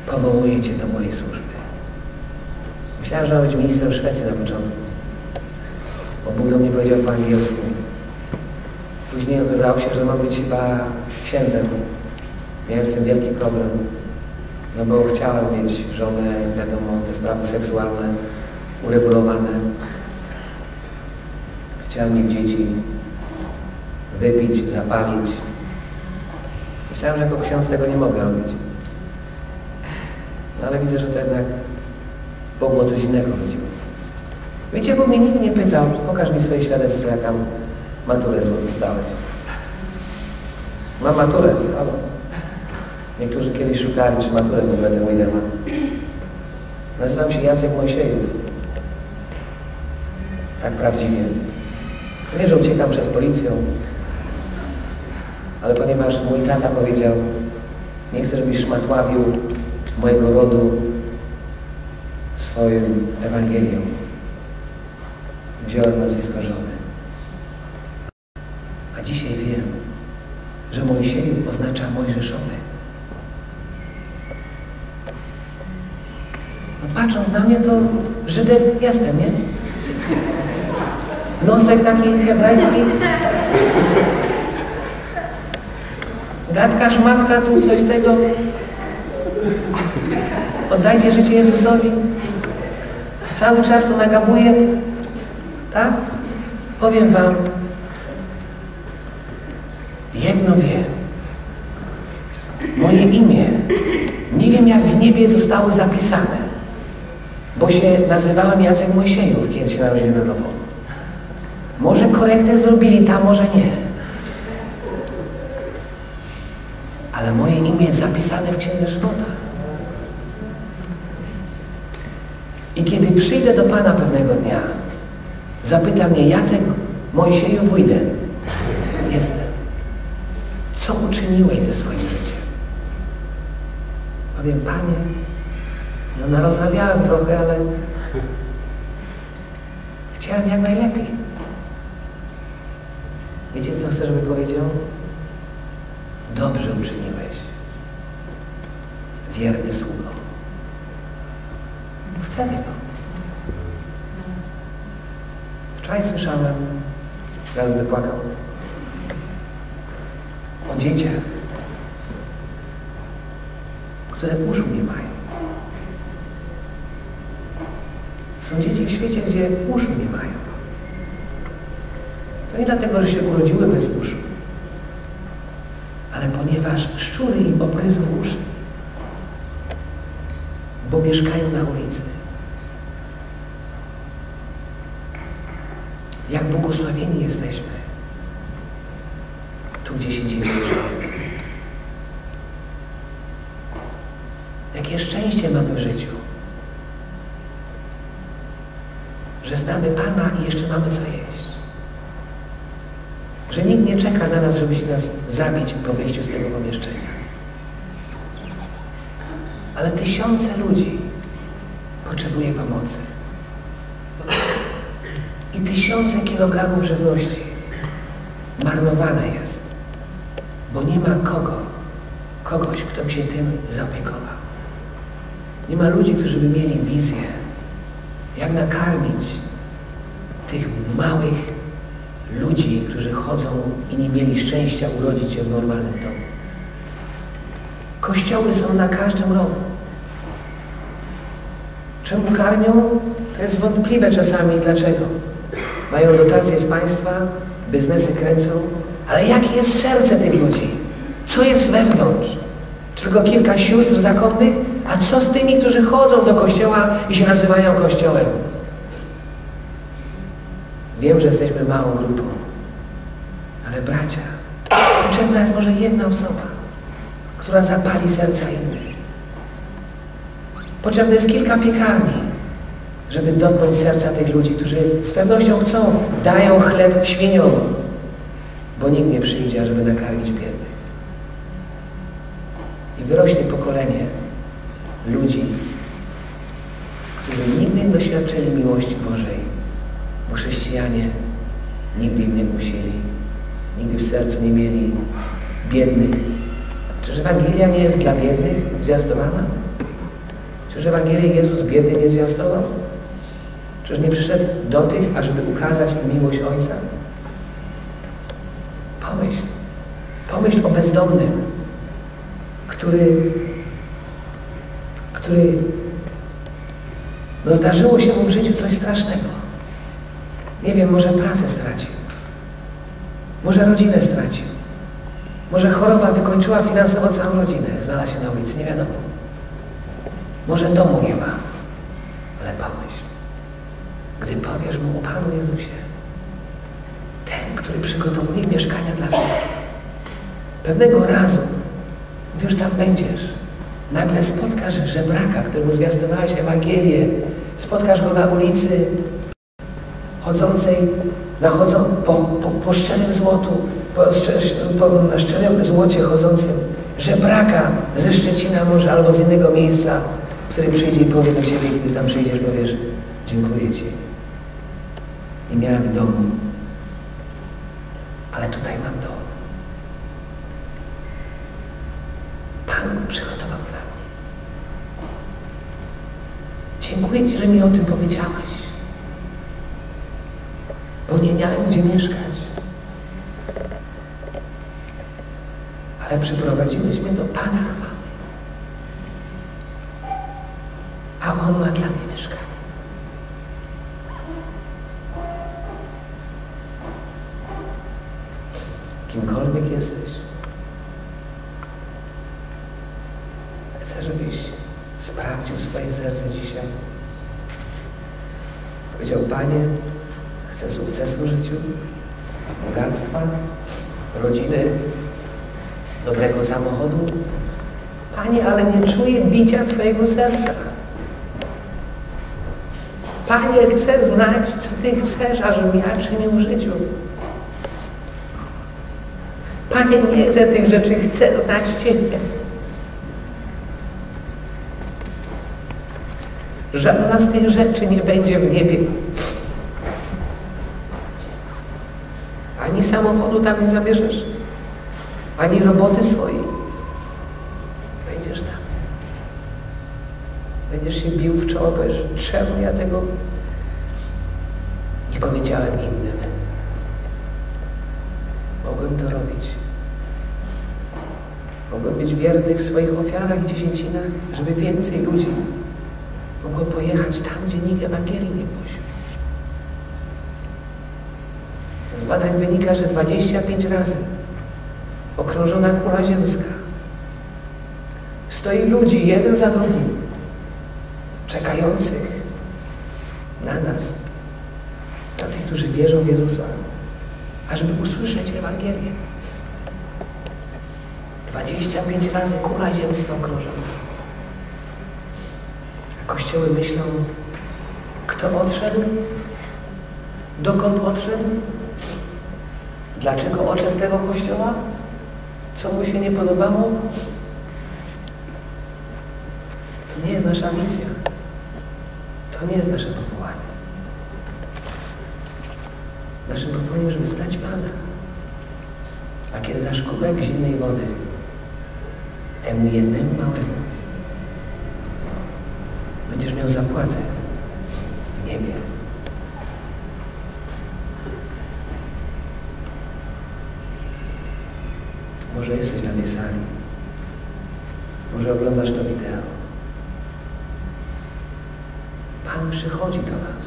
powołuje Cię do mojej służby. Myślałem, że mam być ministrem Szwecji na początku. Bo Bóg do mnie powiedział po angielsku. Później okazało się, że mam być chyba księdzem. Miałem z tym wielki problem. No bo chciałem mieć żonę, wiadomo, te sprawy seksualne uregulowane. Chciałem mieć dzieci, wypić, zapalić. Myślałem, że jako ksiądz tego nie mogę robić. No ale widzę, że to jednak Bogu coś innego chodziło. Wiecie, Bóg mnie nigdy nie pytał, pokaż mi swoje świadectwo, jak tam maturę zdałeś. Mam maturę, halo. Niektórzy kiedyś szukali, czy maturę w ogóle ten Widerman. Nazywam się Jacek Mojsiejów. Tak prawdziwie. To nie, że uciekam przed policją, ale ponieważ mój tata powiedział, nie chcę, żebyś szmatławił mojego rodu swoim Ewangelią. Wziąłem nazwisko żony. A dzisiaj wiem, że Mojsiejów oznacza Mojżeszowy. No patrząc na mnie, to Żydem jestem, nie? Nosek taki hebrajski. Gadka, szmatka, tu coś tego. Oddajcie życie Jezusowi. Cały czas tu nagabuję. Tak? Powiem wam, jedno wiem. Moje imię, nie wiem jak w niebie zostało zapisane, bo się nazywałem Jacek Mojsiejów, kiedy się narodziłem na nowo. Może korektę zrobili tam, może nie. Ale moje imię jest zapisane w Księdze Żywota. I kiedy przyjdę do Pana pewnego dnia, zapyta mnie Jacek Mojsieju Wójden, jestem. Co uczyniłeś ze swoim życiem? Powiem, Panie, no narozrabiałem trochę, ale chciałem jak najlepiej. Wiecie, co chcę, żeby powiedział? Dobrze uczyniłeś. Wierny sługo. Chcę tego. Wczoraj słyszałem, jak będę płakał, o dzieciach, które uszu nie mają. Są dzieci w świecie, gdzie uszu nie mają. To nie dlatego, że się urodziły bez uszu, ale ponieważ szczury im obgryzły uszy, bo mieszkają na ulicy. Jak błogosławieni jesteśmy tu, gdzie siedzimy i. Jakie szczęście mamy w życiu, że znamy Pana i jeszcze mamy co jeść. Że nikt nie czeka na nas, żeby się nas zabić po wyjściu z tego pomieszczenia. Ale tysiące ludzi potrzebuje pomocy. I tysiące kilogramów żywności marnowane jest, bo nie ma kogo, kogoś, kto by się tym zaopiekował. Nie ma ludzi, którzy by mieli wizję, jak nakarmić tych małych ludzi, którzy chodzą i nie mieli szczęścia urodzić się w normalnym domu. Kościoły są na każdym rogu. Czemu karmią? To jest wątpliwe czasami. Dlaczego? Mają dotacje z państwa, biznesy kręcą, ale jakie jest serce tych ludzi? Co jest wewnątrz? Czy tylko kilka sióstr zakonnych? A co z tymi, którzy chodzą do kościoła i się nazywają kościołem? Wiem, że jesteśmy małą grupą, ale bracia, potrzebna jest może jedna osoba, która zapali serca innych. Potrzebne jest kilka piekarni, żeby dotknąć serca tych ludzi, którzy z pewnością chcą, dają chleb świniom, bo nikt nie przyjdzie, żeby nakarmić biednych. I wyrośnie pokolenie ludzi, którzy nigdy nie doświadczyli miłości Bożej, bo chrześcijanie nigdy im nie głosili, nigdy w sercu nie mieli biednych. Czyż Ewangelia nie jest dla biednych zwiastowana? Czyż Ewangelię Jezus biednym nie zwiastował? Czyż nie przyszedł do tych, ażeby ukazać im miłość Ojca? Pomyśl, pomyśl o bezdomnym, który, który no zdarzyło się mu w życiu coś strasznego. Nie wiem, może pracę stracił. Może rodzinę stracił. Może choroba wykończyła finansowo całą rodzinę. Znalazł się na ulicy, nie wiadomo. Może domu nie ma. Ale pomyśl, gdy powiesz mu o Panu Jezusie, ten, który przygotowuje mieszkania dla wszystkich, pewnego razu, gdy już tam będziesz, nagle spotkasz żebraka, któremu zwiastowałeś Ewangelię, spotkasz go na ulicy, chodzącej na chodzą, po, po, po szczerym złotu, po, po, na szczerym złocie chodzącym, żebraka ze Szczecina może albo z innego miejsca, który przyjdzie i powie do Ciebie, gdy tam przyjdziesz, powiesz, dziękuję Ci. Nie miałem domu, ale tutaj mam dom. Pan przygotował dla mnie. Dziękuję Ci, że mi o tym powiedziałeś bo nie miałem gdzie mieszkać. Ale przyprowadziłeś mnie do Pana chwały. A On ma dla mnie mieszkanie. Kimkolwiek jesteś, chcę, żebyś swoje serce dzisiaj. Powiedział, Panie, Chcę sukcesu w życiu, bogactwa, rodziny, dobrego samochodu. Panie, ale nie czuję bicia Twojego serca. Panie, chcę znać, co Ty chcesz, ażebym ja czynił w życiu. Panie, nie chcę tych rzeczy, chcę znać Ciebie. Żadna z tych rzeczy nie będzie w niebie. Ani samochodu tam nie zabierzesz, ani roboty swojej. Będziesz tam. Będziesz się bił w czoło, powiesz, czemu ja tego nie powiedziałem innym. Mogłem to robić. Mogłem być wierny w swoich ofiarach i dziesięcinach, żeby więcej ludzi mogło pojechać tam, gdzie nikt Ewangelii nie głosił. Z badań wynika, że 25 razy okrążona kula ziemska stoi ludzi jeden za drugim, czekających na nas, na tych, którzy wierzą w Jezusa, ażeby usłyszeć Ewangelię. 25 razy kula ziemska okrążona. Kościoły myślą, kto odszedł, dokąd odszedł, Dlaczego oczę z tego kościoła? Co mu się nie podobało? To nie jest nasza misja. To nie jest nasze powołanie. Naszym powołaniem, żeby znać Pana. A kiedy dasz kubek zimnej wody temu jednemu małemu, będziesz miał zapłatę w niebie. Może jesteś na tej sali. Może oglądasz to wideo. Pan przychodzi do nas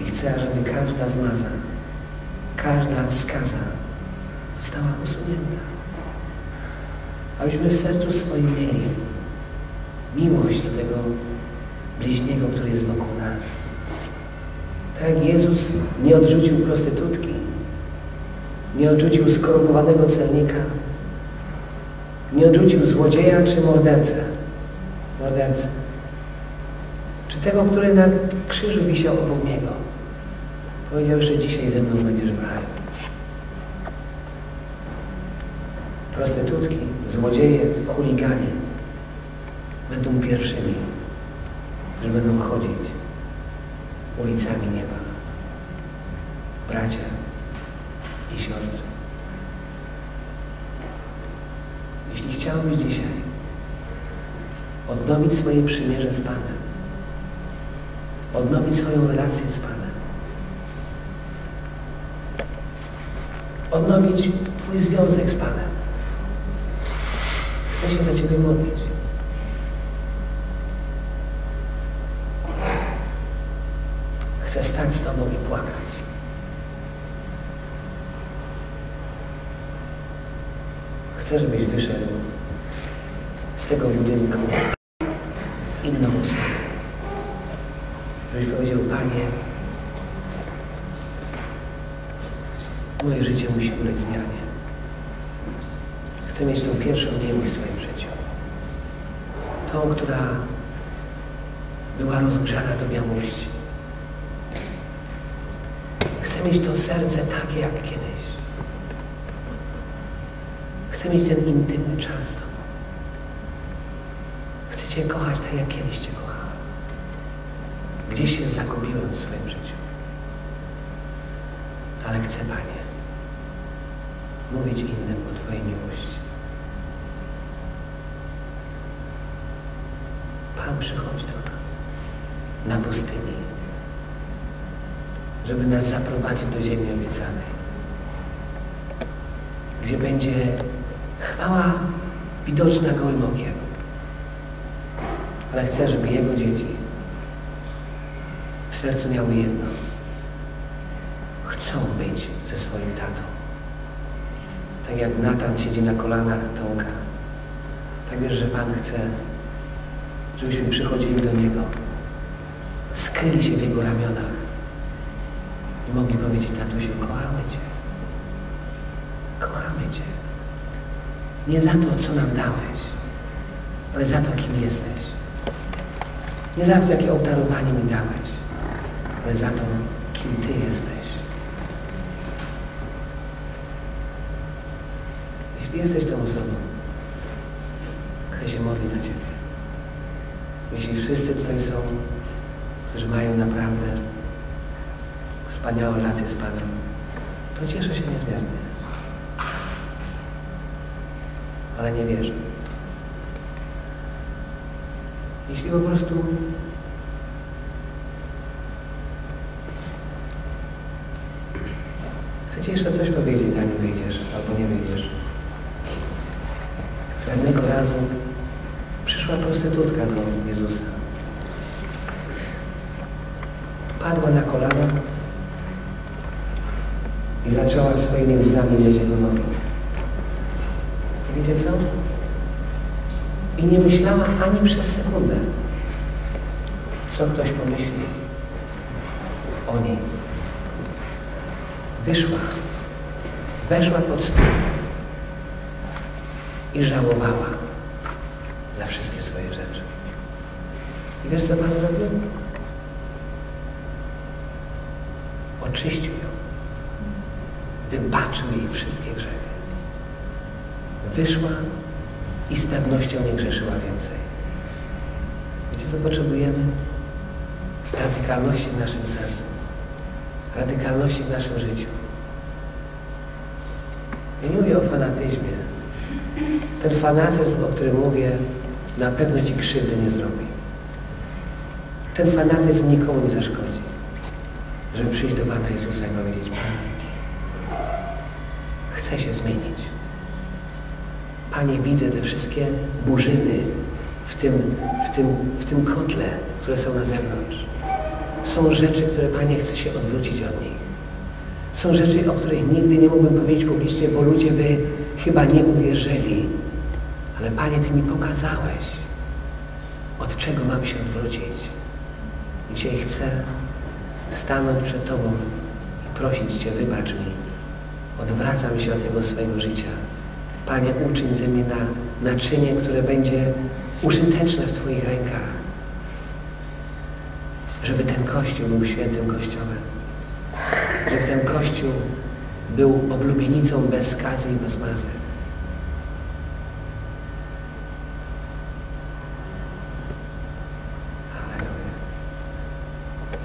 i chce, żeby każda zmaza, każda skaza została usunięta. Abyśmy w sercu swoim mieli miłość do tego bliźniego, który jest wokół nas. Tak Jezus nie odrzucił prostytutki, nie odrzucił skorumpowanego celnika, nie odrzucił złodzieja czy mordercę, mordercę, czy tego, który na krzyżu wisiał obok niego. Powiedział, że dzisiaj ze mną będziesz w raju. Prostytutki, złodzieje, chuliganie będą pierwszymi, którzy będą chodzić ulicami nieba. Bracia i siostry. Jeśli chciałbyś dzisiaj odnowić swoje przymierze z Panem, odnowić swoją relację z Panem, odnowić Twój związek z Panem, chcę się za Ciebie modlić. Chcę stać z Tobą i płakać. Chcę, żebyś wyszedł z tego budynku inną osobą. Żebyś powiedział, Panie, moje życie musi ulec zmianie. Chcę mieć tą pierwszą miłość w swoim życiu. Tą, która była rozgrzana do miłości. Chcę mieć to serce takie jak kiedyś. Chcę mieć ten intymny czas z Tobą. Chcę Cię kochać tak, jak kiedyś Cię kochałem. Gdzieś się zagubiłem w swoim życiu. Ale chcę, Panie, mówić innym o Twojej miłości. Pan przychodzi do nas na pustyni, żeby nas zaprowadzić do ziemi obiecanej, gdzie będzie chwała widoczna gołym okiem. Ale chcę, żeby Jego dzieci w sercu miały jedno. Chcą być ze swoim tatą. Tak jak Natan siedzi na kolanach Tomka. Tak wiesz, że Pan chce, żebyśmy przychodzili do Niego, skryli się w Jego ramionach mogli powiedzieć, tatusiu, kochamy Cię. Kochamy Cię. Nie za to, co nam dałeś, ale za to, kim jesteś. Nie za to, jakie obdarowanie mi dałeś, ale za to, kim Ty jesteś. Jeśli jesteś tą osobą, chcę się modlić za Ciebie. Jeśli wszyscy tutaj są, którzy mają naprawdę wspaniałą relację z Panem, to cieszę się niezmiernie. Ale nie wierzę. Jeśli po prostu chcę Ci jeszcze coś powiedzieć, zanim wyjdziesz albo nie wyjdziesz. Pewnego razu przyszła prostytutka do Jezusa. Padła na kolana zaczęła swoimi łzami mieć jego nogi. Wiecie co? I nie myślała ani przez sekundę, co ktoś pomyśli o niej. Wyszła, weszła pod stół i żałowała za wszystkie swoje rzeczy. I wiesz, co Pan zrobił? Oczyścił ją. Wybaczył jej wszystkie grzechy. Wyszła i z pewnością nie grzeszyła więcej. Wiecie, co potrzebujemy? Radykalności w naszym sercu. Radykalności w naszym życiu. Ja nie mówię o fanatyzmie. Ten fanatyzm, o którym mówię, na pewno Ci krzywdy nie zrobi. Ten fanatyzm nikomu nie zaszkodzi. Żeby przyjść do Pana Jezusa i powiedzieć, Panie, chcę się zmienić. Panie, widzę te wszystkie burzyny w tym, w tym, w tym kotle które są na zewnątrz. Są rzeczy, które Panie chce się odwrócić od nich. Są rzeczy, o których nigdy nie mógłbym powiedzieć publicznie, bo ludzie by chyba nie uwierzyli. Ale Panie, Ty mi pokazałeś, od czego mam się odwrócić. Dzisiaj chcę stanąć przed Tobą i prosić Cię, wybacz mi. Odwracam się od tego swojego życia. Panie, uczyń ze mnie na naczynie, które będzie użyteczne w Twoich rękach. Żeby ten Kościół był świętym Kościołem. Żeby ten Kościół był oblubienicą bez skazy i bez mazy.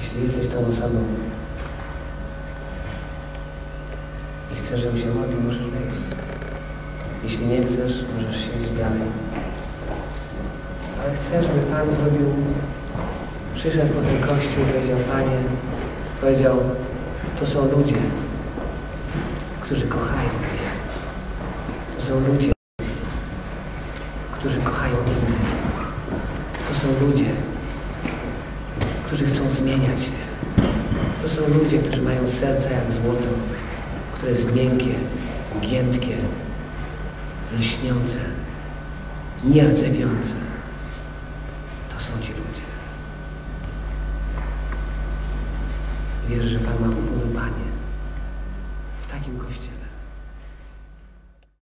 Jeśli jesteś tą osobą i chcesz, żebym się modlił, możesz wyjść. Jeśli nie chcesz, możesz siedzieć dalej. Ale chcę, żeby Pan zrobił, przyszedł po ten kościół powiedział, Panie, powiedział, to są ludzie, którzy kochają mnie. To są ludzie, którzy kochają innych. To są ludzie, którzy chcą zmieniać się. To są ludzie, którzy mają serce jak złoto, które jest miękkie, giętkie, lśniące, nierdzewiące. To są ci ludzie.